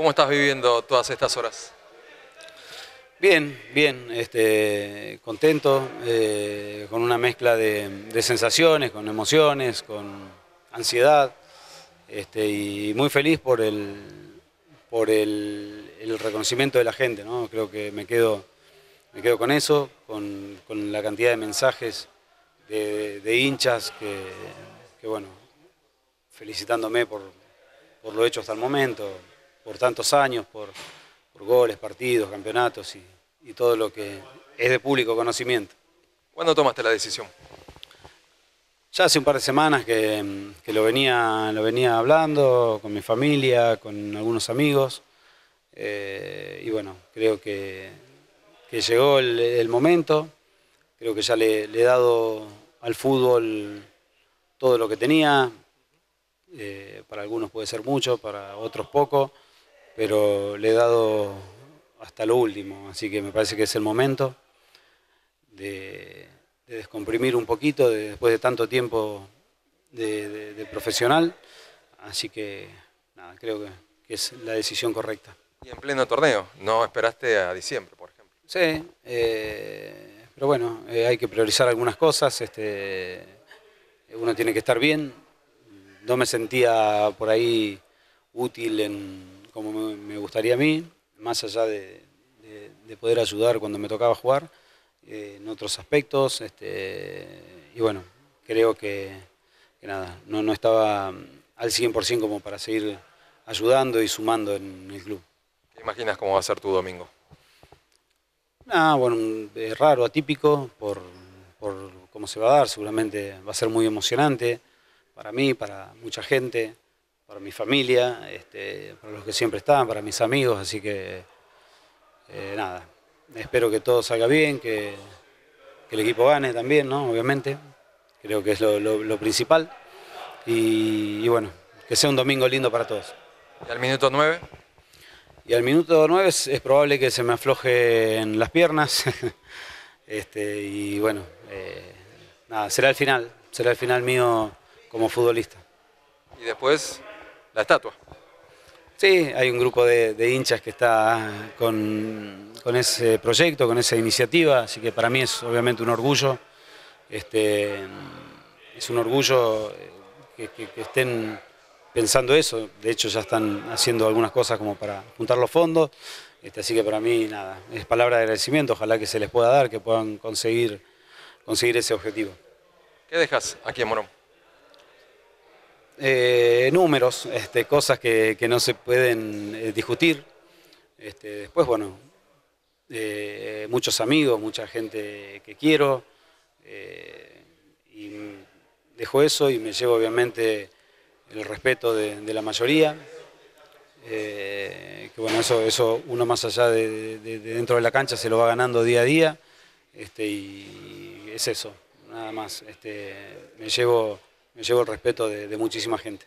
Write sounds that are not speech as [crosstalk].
¿Cómo estás viviendo todas estas horas? Bien, bien, este, contento, eh, con una mezcla de, sensaciones, con emociones, con ansiedad, este, y muy feliz por el, por el, reconocimiento de la gente, ¿no? Creo que me quedo, me quedo con eso, con, la cantidad de mensajes de, hinchas que, bueno, felicitándome por, lo hecho hasta el momento, por tantos años, por, goles, partidos, campeonatos y, todo lo que es de público conocimiento. ¿Cuándo tomaste la decisión? Ya hace un par de semanas que, lo, venía, lo venía hablando con mi familia, con algunos amigos. Eh, y bueno, creo que, llegó el, momento. Creo que ya le, he dado al fútbol todo lo que tenía. Eh, para algunos puede ser mucho, para otros poco, pero le he dado hasta lo último. Así que me parece que es el momento de de descomprimir un poquito después de tanto tiempo de, profesional. Así que nada, creo que, es la decisión correcta. Y en pleno torneo, no esperaste a diciembre, por ejemplo. Sí, eh, pero bueno, eh, hay que priorizar algunas cosas. Este, uno tiene que estar bien. No me sentía por ahí útil en como me gustaría a mí, más allá de poder ayudar cuando me tocaba jugar eh, en otros aspectos. Este, y bueno, creo que, nada, no, no estaba al 100% como para seguir ayudando y sumando en el club. ¿Te imaginas cómo va a ser tu domingo? Ah, bueno, es raro, atípico, por, por cómo se va a dar, seguramente va a ser muy emocionante para mí, para mucha gente, para mi familia, este, para los que siempre están, para mis amigos, así que eh, nada, espero que todo salga bien, que, el equipo gane también, ¿no? Obviamente, creo que es lo, principal. Y, bueno, que sea un domingo lindo para todos. ¿Y al minuto 9? Y al minuto 9 es, probable que se me afloje en las piernas. [laughs] este, y bueno, eh, nada, será el final, será el final mío como futbolista. Y después, la estatua. Sí, hay un grupo de, hinchas que está con, ese proyecto, con esa iniciativa, así que para mí es obviamente un orgullo. Este, es un orgullo eh, que, estén pensando eso, de hecho ya están haciendo algunas cosas como para juntar los fondos, este, así que para mí nada, es palabra de agradecimiento, ojalá que se les pueda dar, que puedan conseguir, conseguir ese objetivo. ¿Qué dejas aquí en Morón? Eh, números, este, cosas que, no se pueden eh, discutir. Este, después, bueno, eh, muchos amigos, mucha gente que quiero. y dejo eso y me llevo obviamente el respeto de, la mayoría. que bueno, eso, eso uno más allá de, dentro de la cancha se lo va ganando día a día. Este, y es eso, nada más. Me llevo me llevo el respeto de, muchísima gente.